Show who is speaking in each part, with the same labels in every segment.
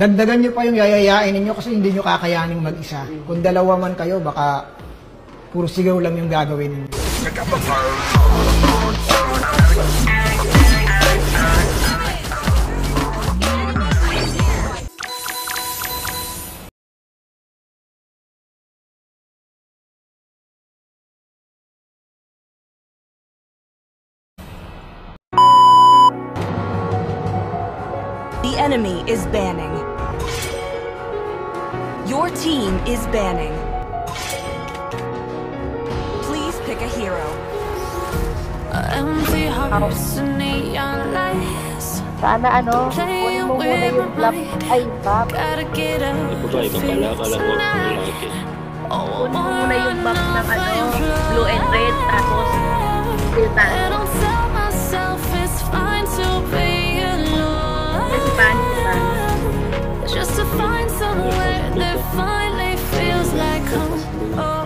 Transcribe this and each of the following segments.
Speaker 1: dagdagan nyo pa yung yayayain ninyo kasi hindi nyo kakayaning mag-isa. Kung dalawa man kayo, baka puro sigaw lang yung gagawin ninyo.
Speaker 2: The enemy is banning. Your team is banning. Please pick a hero.
Speaker 3: Empty hearts and neon lights.
Speaker 4: Sana ano, kunin mo muna yung flap, ay, flap.
Speaker 3: Gotta get up.
Speaker 5: Ako ba, ikaw pala, akala ko lalaki.
Speaker 3: Oh,
Speaker 4: Kunin mo muna yung box ng ano, blue and red, tapos filter.
Speaker 3: Oh, oh,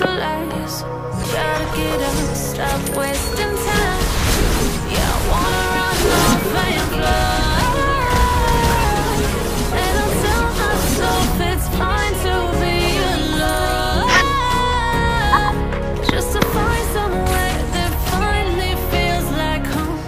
Speaker 3: to. Gotta get up, stop wasting time. Yeah, I wanna run and I'll tell myself it's fine to be alone. Just to find somewhere that finally feels like home.